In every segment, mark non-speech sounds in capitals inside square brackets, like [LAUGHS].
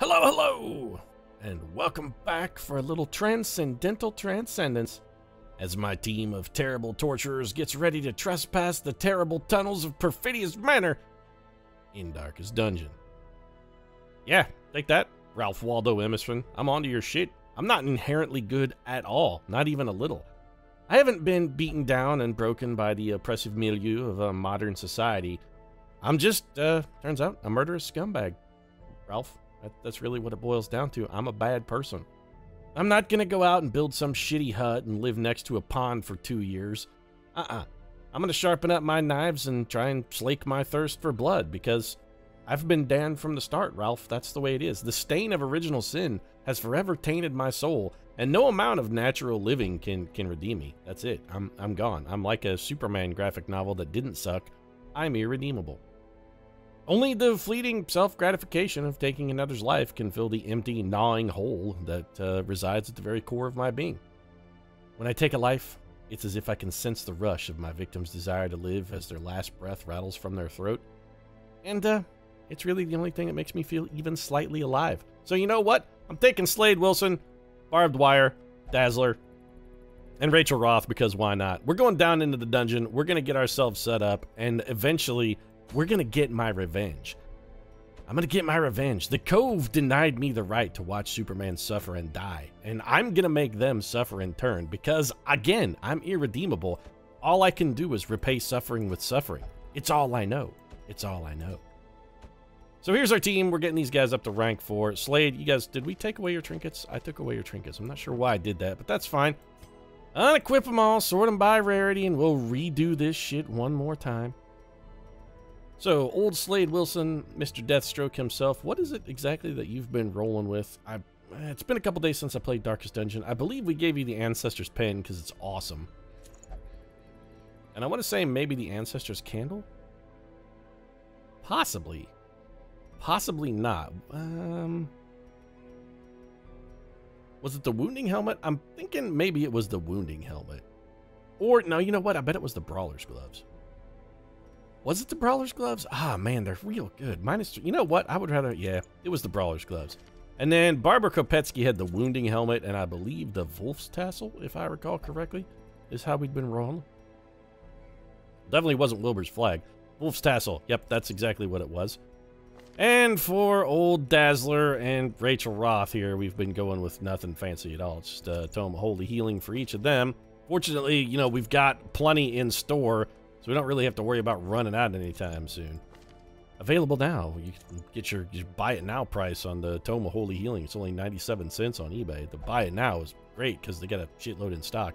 Hello, hello, and welcome back for a little transcendental transcendence as my team of terrible torturers gets ready to trespass the terrible tunnels of Perfidious Manor in Darkest Dungeon. Yeah, take that, Ralph Waldo Emerson. I'm onto your shit. I'm not inherently good at all, not even a little. I haven't been beaten down and broken by the oppressive milieu of a modern society. I'm just, uh, turns out, a murderous scumbag. Ralph, that, that's really what it boils down to. I'm a bad person. I'm not gonna go out and build some shitty hut and live next to a pond for two years. Uh-uh. I'm gonna sharpen up my knives and try and slake my thirst for blood because I've been damned from the start, Ralph. That's the way it is. The stain of original sin has forever tainted my soul, and no amount of natural living can can redeem me. That's it. I'm I'm gone. I'm like a Superman graphic novel that didn't suck. I'm irredeemable. Only the fleeting self-gratification of taking another's life can fill the empty, gnawing hole that uh, resides at the very core of my being. When I take a life, it's as if I can sense the rush of my victim's desire to live as their last breath rattles from their throat. And uh, it's really the only thing that makes me feel even slightly alive. So you know what? I'm taking Slade Wilson, Barbed Wire, Dazzler, and Rachel Roth because why not? We're going down into the dungeon. We're going to get ourselves set up, and eventually we're going to get my revenge. I'm going to get my revenge. The Cove denied me the right to watch Superman suffer and die, and I'm going to make them suffer in turn because, again, I'm irredeemable. All I can do is repay suffering with suffering. It's all I know. It's all I know. So here's our team. We're getting these guys up to rank 4. Slade, you guys, did we take away your trinkets? I took away your trinkets. I'm not sure why I did that, but that's fine. Unequip them all, sort them by rarity, and we'll redo this shit one more time. So, old Slade Wilson, Mr. Deathstroke himself, what is it exactly that you've been rolling with? I, it's been a couple days since I played Darkest Dungeon. I believe we gave you the Ancestor's Pen because it's awesome. And I want to say maybe the Ancestor's Candle? Possibly. Possibly not. Um, was it the wounding helmet? I'm thinking maybe it was the wounding helmet. Or, no, you know what? I bet it was the Brawler's gloves. Was it the Brawler's gloves? Ah, man, they're real good. Minus, you know what? I would rather, yeah, it was the Brawler's gloves. And then Barbara Kopetsky had the wounding helmet, and I believe the Wolf's tassel, if I recall correctly, is how we'd been wrong. Definitely wasn't Wilbur's flag. Wolf's tassel. Yep, that's exactly what it was. And for old Dazzler and Rachel Roth here, we've been going with nothing fancy at all. Just a tome of holy healing for each of them. Fortunately, you know, we've got plenty in store, so we don't really have to worry about running out anytime soon. Available now. You can get your, your buy it now price on the Tome of Holy Healing. It's only 97 cents on eBay. The buy it now is great because they got a shitload in stock.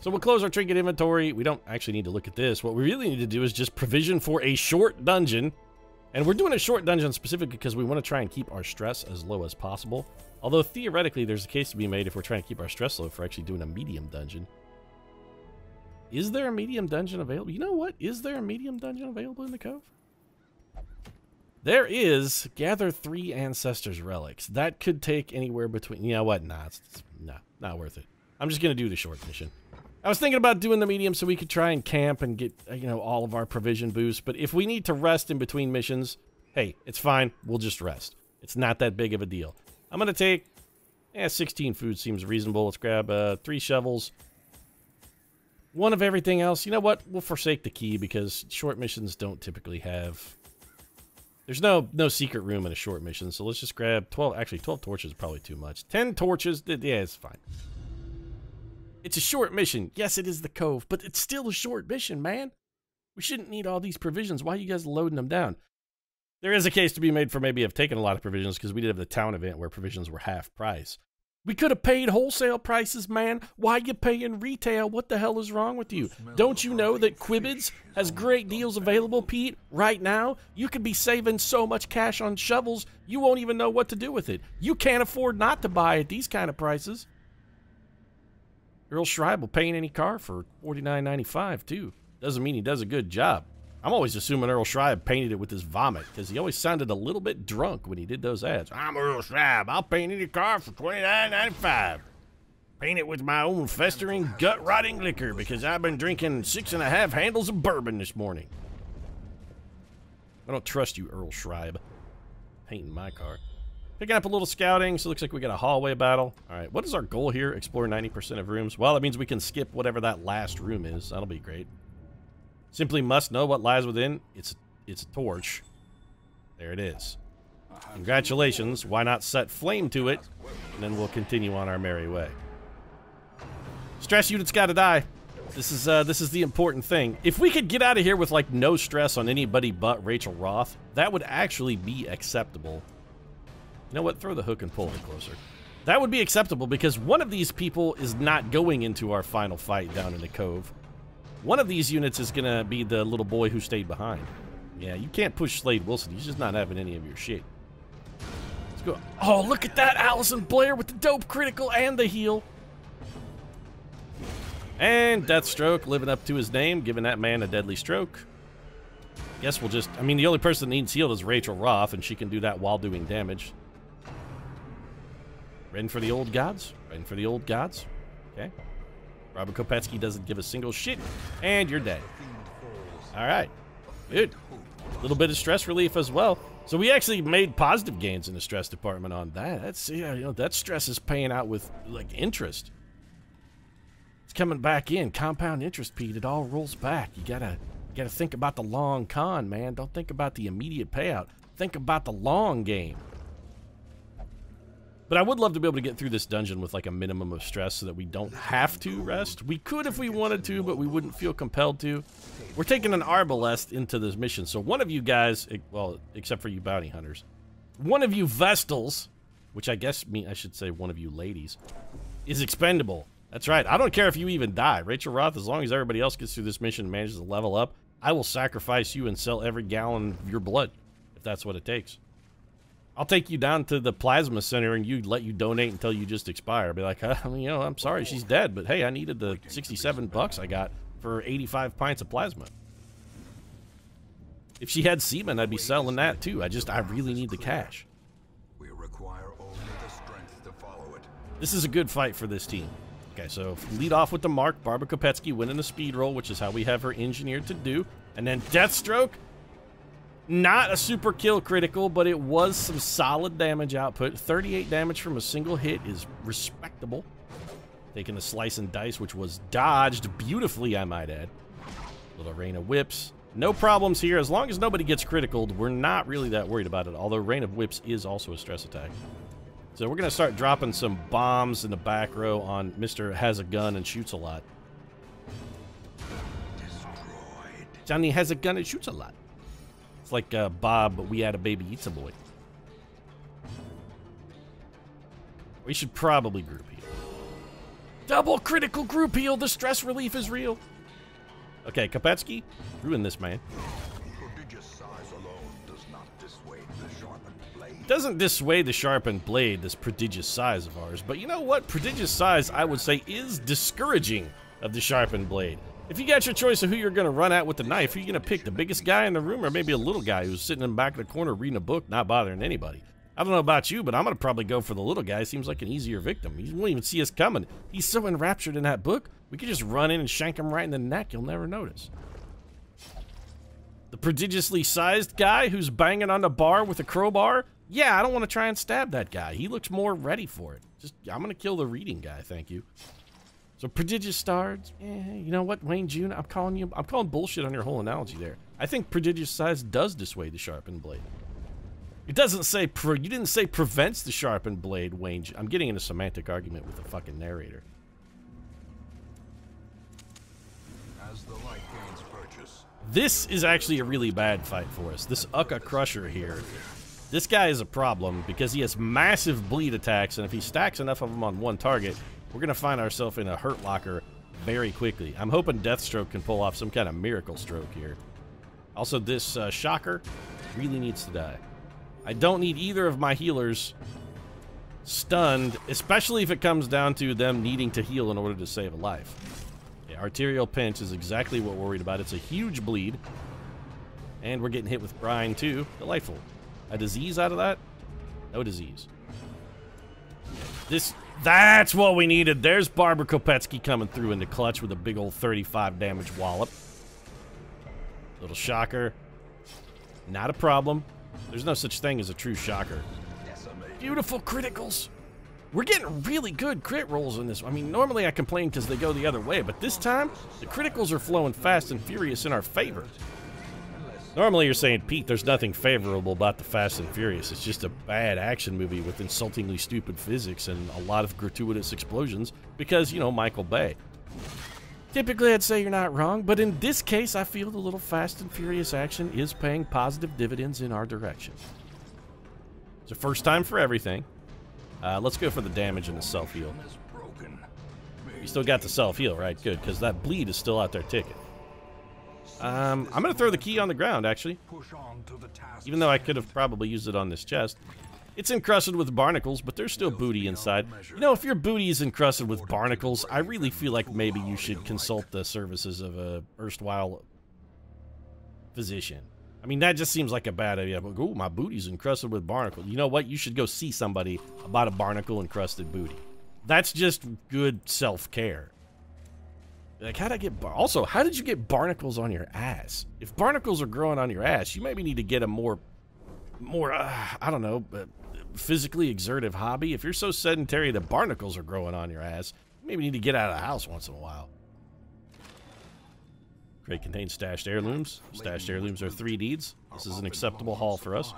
So we'll close our trinket inventory. We don't actually need to look at this. What we really need to do is just provision for a short dungeon and we're doing a short dungeon specifically because we want to try and keep our stress as low as possible. Although theoretically, there's a case to be made if we're trying to keep our stress low for actually doing a medium dungeon. Is there a medium dungeon available? You know what? Is there a medium dungeon available in the Cove? There is. Gather three Ancestors Relics. That could take anywhere between... You know what? Nah, it's, it's, nah, not worth it. I'm just going to do the short mission. I was thinking about doing the medium so we could try and camp and get, uh, you know, all of our provision boosts. But if we need to rest in between missions, hey, it's fine. We'll just rest. It's not that big of a deal. I'm going to take, yeah, 16 food seems reasonable. Let's grab uh, three shovels. One of everything else. You know what? We'll forsake the key because short missions don't typically have... There's no no secret room in a short mission, so let's just grab 12... Actually, 12 torches is probably too much. 10 torches, yeah, it's fine. It's a short mission. Yes, it is the Cove, but it's still a short mission, man. We shouldn't need all these provisions. Why are you guys loading them down? There is a case to be made for maybe have taken a lot of provisions because we did have the town event where provisions were half price. We could have paid wholesale prices, man. Why you paying retail? What the hell is wrong with you? Don't you know that Quibids has great deals available, Pete, right now? You could be saving so much cash on shovels, you won't even know what to do with it. You can't afford not to buy at these kind of prices. Earl Scheib will paint any car for $49.95 too. Doesn't mean he does a good job. I'm always assuming Earl Scheib painted it with his vomit because he always sounded a little bit drunk when he did those ads. I'm Earl Scheib. I'll paint any car for $29.95. Paint it with my own festering, gut-rotting liquor because I've been drinking six and a half handles of bourbon this morning. I don't trust you, Earl Scheib. Painting my car. Picking up a little scouting, so it looks like we got a hallway battle. All right, what is our goal here? Explore 90% of rooms. Well, that means we can skip whatever that last room is. That'll be great. Simply must know what lies within. It's, it's a torch. There it is. Congratulations. Why not set flame to it? And then we'll continue on our merry way. Stress unit's gotta die. This is uh, this is the important thing. If we could get out of here with like no stress on anybody but Rachel Roth, that would actually be acceptable. You know what? Throw the hook and pull it closer. That would be acceptable because one of these people is not going into our final fight down in the cove. One of these units is going to be the little boy who stayed behind. Yeah, you can't push Slade Wilson. He's just not having any of your shit. Let's go. Oh, look at that. Allison Blair with the dope critical and the heal. And Deathstroke living up to his name, giving that man a deadly stroke. Guess we'll just... I mean, the only person that needs healed is Rachel Roth, and she can do that while doing damage. Ready for the old gods? Ready for the old gods? Okay. Robert Kopetsky doesn't give a single shit, and you're dead. All right. Good. A little bit of stress relief as well. So we actually made positive gains in the stress department on that. That's, yeah, you know, that stress is paying out with, like, interest It's coming back in. Compound interest, Pete. It all rolls back. You gotta you gotta think about the long con, man. Don't think about the immediate payout. Think about the long game. But I would love to be able to get through this dungeon with like a minimum of stress so that we don't have to rest. We could if we wanted to, but we wouldn't feel compelled to. We're taking an Arbalest into this mission, so one of you guys, well, except for you bounty hunters, one of you Vestals, which I guess mean I should say one of you ladies, is expendable. That's right. I don't care if you even die. Rachel Roth, as long as everybody else gets through this mission and manages to level up, I will sacrifice you and sell every gallon of your blood, if that's what it takes. I'll take you down to the plasma center and you let you donate until you just expire. Be like, [LAUGHS] uh, you know, I'm sorry she's dead, but hey, I needed the 67 bucks I got for 85 pints of plasma. If she had semen, I'd be selling that too. I just, I really need the cash. We require only the strength to follow it. This is a good fight for this team. Okay, so lead off with the mark. Barbara Kopetsky winning the speed roll, which is how we have her engineered to do. And then Deathstroke. Not a super kill critical, but it was some solid damage output. 38 damage from a single hit is respectable. Taking the slice and dice, which was dodged beautifully, I might add. Little rain of whips. No problems here. As long as nobody gets critical, we're not really that worried about it. Although rain of whips is also a stress attack. So we're going to start dropping some bombs in the back row on Mr. Has a Gun and Shoots a Lot. Destroyed. Johnny has a gun and shoots a lot. It's like uh, Bob, but we had a baby eats a boy. We should probably group heal. Double critical group heal. The stress relief is real. Okay, Kopetsky, ruin this man. Doesn't dissuade the sharpened blade, this prodigious size of ours, but you know what? Prodigious size, I would say, is discouraging of the sharpened blade. If you got your choice of who you're going to run at with the knife, are you going to pick the biggest guy in the room or maybe a little guy who's sitting in the back of the corner reading a book, not bothering anybody? I don't know about you, but I'm going to probably go for the little guy. Seems like an easier victim. He won't even see us coming. He's so enraptured in that book, we could just run in and shank him right in the neck. He'll never notice. The prodigiously sized guy who's banging on the bar with a crowbar? Yeah, I don't want to try and stab that guy. He looks more ready for it. Just, I'm going to kill the reading guy, thank you. So prodigious stars, eh, you know what, Wayne June, I'm calling you, I'm calling bullshit on your whole analogy there. I think prodigious size does dissuade the sharpened blade. It doesn't say, you didn't say prevents the sharpened blade, Wayne. I'm getting in a semantic argument with the fucking narrator. This is actually a really bad fight for us. This Uca Crusher here this guy is a problem because he has massive bleed attacks, and if he stacks enough of them on one target, we're going to find ourselves in a hurt locker very quickly. I'm hoping Deathstroke can pull off some kind of miracle stroke here. Also, this uh, Shocker really needs to die. I don't need either of my healers stunned, especially if it comes down to them needing to heal in order to save a life. Yeah, arterial pinch is exactly what we're worried about. It's a huge bleed. And we're getting hit with brine, too. Delightful. A disease out of that? No disease. This, that's what we needed. There's Barbara Kopetsky coming through in the clutch with a big old 35 damage wallop. Little shocker. Not a problem. There's no such thing as a true shocker. Beautiful criticals. We're getting really good crit rolls in this. I mean, normally I complain because they go the other way, but this time, the criticals are flowing fast and furious in our favor. Normally you're saying, Pete, there's nothing favorable about the Fast and Furious. It's just a bad action movie with insultingly stupid physics and a lot of gratuitous explosions because, you know, Michael Bay. Typically, I'd say you're not wrong, but in this case, I feel the little Fast and Furious action is paying positive dividends in our direction. It's a first time for everything. Uh, let's go for the damage and the self-heal. You still got the self-heal, right? Good, because that bleed is still out there ticking. Um, I'm going to throw the key on the ground, actually. Even though I could have probably used it on this chest. It's encrusted with barnacles, but there's still booty inside. You know, if your booty is encrusted with barnacles, I really feel like maybe you should consult the services of a erstwhile physician. I mean, that just seems like a bad idea. But, oh, my booty's encrusted with barnacles. You know what? You should go see somebody about a barnacle-encrusted booty. That's just good self-care. Like, how'd I get... also, how did you get barnacles on your ass? If barnacles are growing on your ass, you maybe need to get a more... More, uh, I don't know, uh, physically exertive hobby. If you're so sedentary that barnacles are growing on your ass, you maybe need to get out of the house once in a while. Crate contains stashed heirlooms. Stashed heirlooms are three deeds. This is an acceptable haul for us.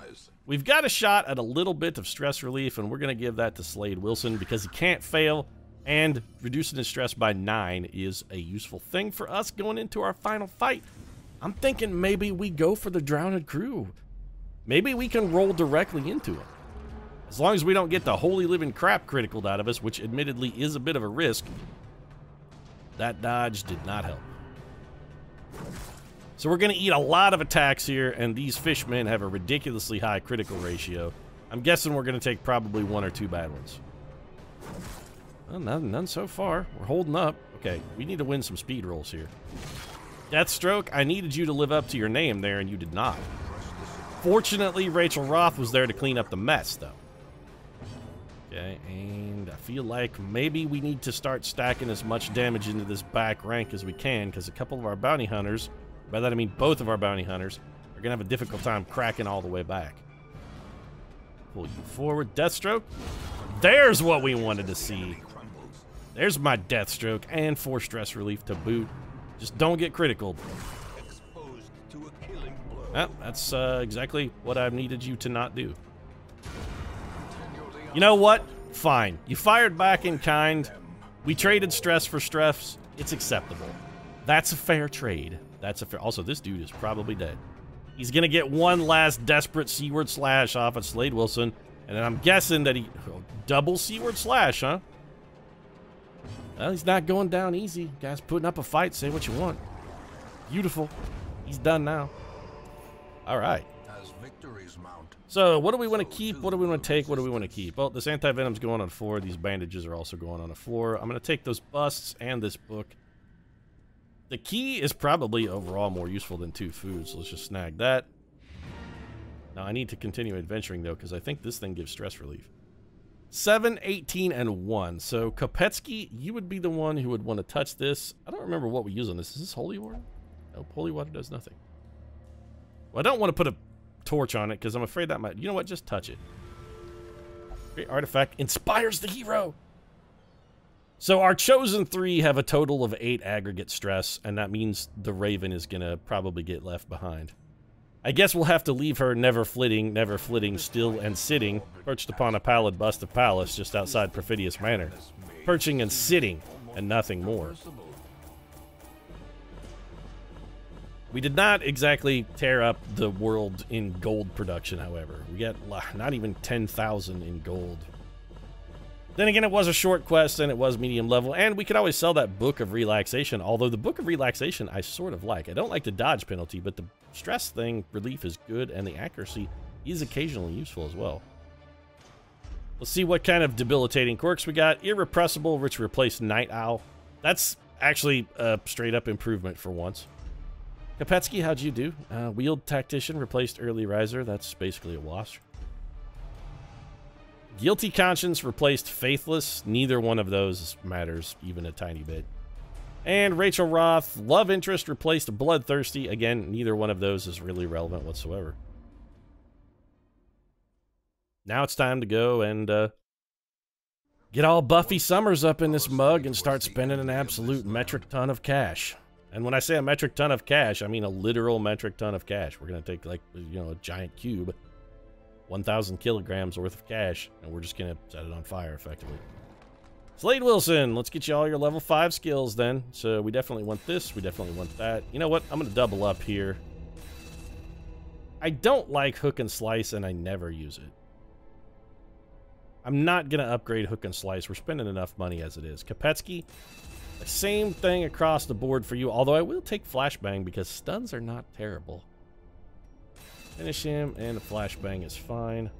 We've got a shot at a little bit of stress relief, and we're going to give that to Slade Wilson because he can't fail, and reducing his stress by 9 is a useful thing for us going into our final fight. I'm thinking maybe we go for the Drowned Crew. Maybe we can roll directly into it. As long as we don't get the holy living crap critical out of us, which admittedly is a bit of a risk, that dodge did not help. So we're going to eat a lot of attacks here, and these fishmen have a ridiculously high critical ratio. I'm guessing we're going to take probably one or two bad ones. Well, none, none so far. We're holding up. Okay, we need to win some speed rolls here. Deathstroke, I needed you to live up to your name there, and you did not. Fortunately, Rachel Roth was there to clean up the mess, though. Okay, and I feel like maybe we need to start stacking as much damage into this back rank as we can, because a couple of our bounty hunters, by that I mean both of our bounty hunters, are going to have a difficult time cracking all the way back. Pull you forward. Deathstroke. There's what we wanted to see. There's my Deathstroke and 4 stress relief to boot. Just don't get critical. Well, that's uh, exactly what I've needed you to not do. You know what? Fine. You fired back in kind. We traded stress for stress. It's acceptable. That's a fair trade. That's a fair... Also, this dude is probably dead. He's going to get one last desperate seaward slash off at Slade Wilson. And then I'm guessing that he... Oh, double seaward slash, huh? Well, he's not going down easy. Guy's putting up a fight. Say what you want. Beautiful. He's done now. All right. So, what do we want to keep? What do we want to take? What do we want to keep? Well, this anti-venom's going on four. These bandages are also going on a four. I'm going to take those busts and this book. The key is probably overall more useful than two foods. Let's just snag that. Now, I need to continue adventuring, though, because I think this thing gives stress relief. 7, 18, and 1. So, Kopetsky, you would be the one who would want to touch this. I don't remember what we use on this. Is this holy water? No, holy water does nothing. Well, I don't want to put a torch on it because I'm afraid that might... You know what? Just touch it. Great artifact inspires the hero. So our chosen three have a total of eight aggregate stress, and that means the Raven is going to probably get left behind. I guess we'll have to leave her never flitting, never flitting, still and sitting, perched upon a pallid bust of Pallas just outside Perfidious Manor. Perching and sitting, and nothing more. We did not exactly tear up the world in gold production, however. We got not even 10,000 in gold. Then again, it was a short quest and it was medium level, and we could always sell that Book of Relaxation, although the Book of Relaxation I sort of like. I don't like the dodge penalty, but the stress thing relief is good, and the accuracy is occasionally useful as well. Let's see what kind of debilitating quirks we got. Irrepressible, which replaced Night Owl. That's actually a straight up improvement for once. Kopetsky, how'd you do? Uh, Wheeled Tactician replaced Early Riser. That's basically a wash. Guilty Conscience replaced Faithless. Neither one of those matters even a tiny bit. And Rachel Roth, Love Interest replaced Bloodthirsty. Again, neither one of those is really relevant whatsoever. now it's time to go and uh, get all Buffy Summers up in this mug and start spending an absolute metric ton of cash. And when I say a metric ton of cash, I mean a literal metric ton of cash. We're going to take, like, you know, a giant cube, 1,000 kilograms worth of cash, and we're just going to set it on fire, effectively. Slade Wilson, let's get you all your level 5 skills then. So we definitely want this, we definitely want that. You know what? I'm going to double up here. I don't like Hook and Slice, and I never use it. I'm not going to upgrade Hook and Slice. We're spending enough money as it is. Kopetsky, same thing across the board for you, although I will take Flashbang because stuns are not terrible. Finish him, and the Flashbang is fine.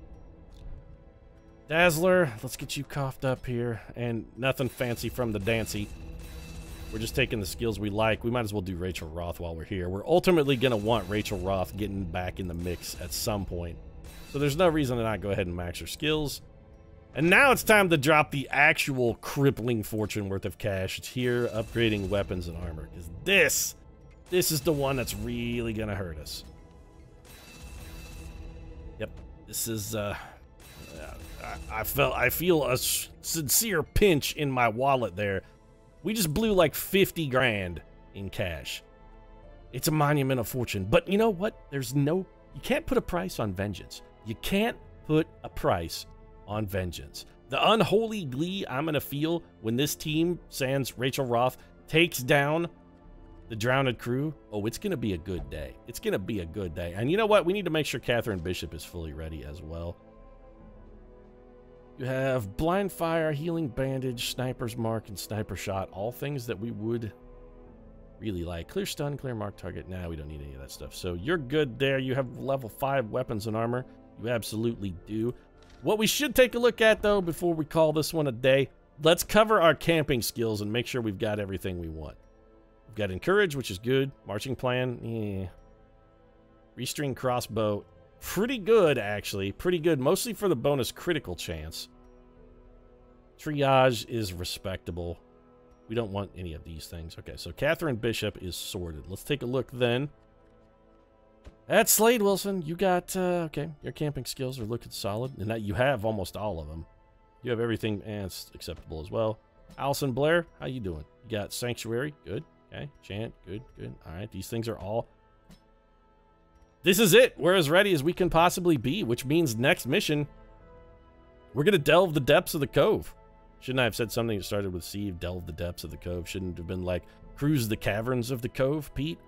Dazzler, let's get you coughed up here, and nothing fancy from the Dancy. We're just taking the skills we like. We might as well do Rachel Roth while we're here. We're ultimately going to want Rachel Roth getting back in the mix at some point. So there's no reason to not go ahead and max her skills. And now it's time to drop the actual crippling fortune worth of cash. It's here upgrading weapons and armor. Because this, this is the one that's really going to hurt us. Yep, this is, uh, I, felt, I feel a sincere pinch in my wallet there. We just blew like 50 grand in cash. It's a monumental fortune. But you know what? There's no, you can't put a price on vengeance. You can't put a price on vengeance. The unholy glee I'm to feel when this team, sans Rachel Roth, takes down the Drowned crew, oh, it's going to be a good day. It's going to be a good day. And you know what? We need to make sure Catherine Bishop is fully ready as well. You have Blind Fire, Healing Bandage, Sniper's Mark, and Sniper Shot. All things that we would really like. Clear Stun, Clear Mark Target. Now nah, we don't need any of that stuff. So you're good there. You have level 5 weapons and armor. You absolutely do. What we should take a look at, though, before we call this one a day, let's cover our camping skills and make sure we've got everything we want. Got Encourage, which is good. Marching Plan, yeah. Restring Crossbow, pretty good, actually. Pretty good, mostly for the bonus critical chance. Triage is respectable. We don't want any of these things. Okay, so Catherine Bishop is sorted. Let's take a look then At Slade Wilson. You got, uh, okay, your camping skills are looking solid. And that you have almost all of them. You have everything, and it's acceptable as well. Allison Blair, how you doing? You got Sanctuary, good. Okay, Chant, good, good. All right, these things are all... This is it. We're as ready as we can possibly be, which means next mission, we're going to delve the depths of the cove. Shouldn't I have said something that started with C, delve the depths of the cove? Shouldn't have been like, cruise the caverns of the cove, Pete?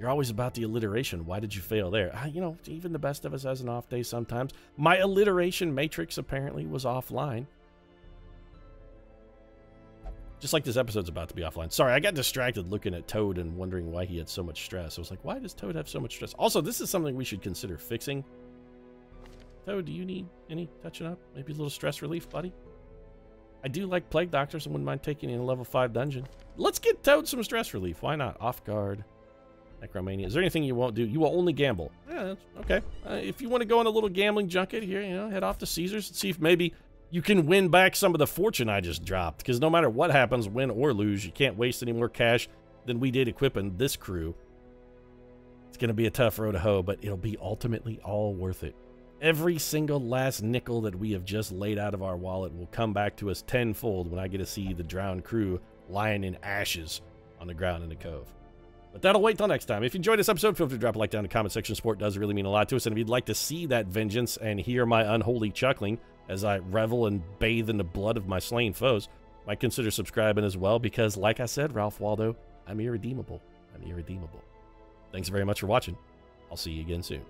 You're always about the alliteration. Why did you fail there? Uh, you know, even the best of us has an off day sometimes. My alliteration matrix apparently was offline. Just like this episode's about to be offline. Sorry, I got distracted looking at Toad and wondering why he had so much stress. I was like, why does Toad have so much stress? Also, this is something we should consider fixing. Toad, do you need any touching up? Maybe a little stress relief, buddy? I do like Plague Doctors. and wouldn't mind taking in a level 5 dungeon. Let's get Toad some stress relief. Why not? Off guard. Necromania. Is there anything you won't do? You will only gamble. Yeah, okay. Uh, if you want to go on a little gambling junket here, you know, head off to Caesars and see if maybe you can win back some of the fortune I just dropped. Because no matter what happens, win or lose, you can't waste any more cash than we did equipping this crew. It's going to be a tough road to hoe, but it'll be ultimately all worth it. Every single last nickel that we have just laid out of our wallet will come back to us tenfold when I get to see the drowned crew lying in ashes on the ground in the cove. But that'll wait till next time. If you enjoyed this episode, feel free to drop a like down in the comment section. Support does really mean a lot to us. And if you'd like to see that vengeance and hear my unholy chuckling as I revel and bathe in the blood of my slain foes, might consider subscribing as well because, like I said, Ralph Waldo, I'm irredeemable. I'm irredeemable. Thanks very much for watching. I'll see you again soon.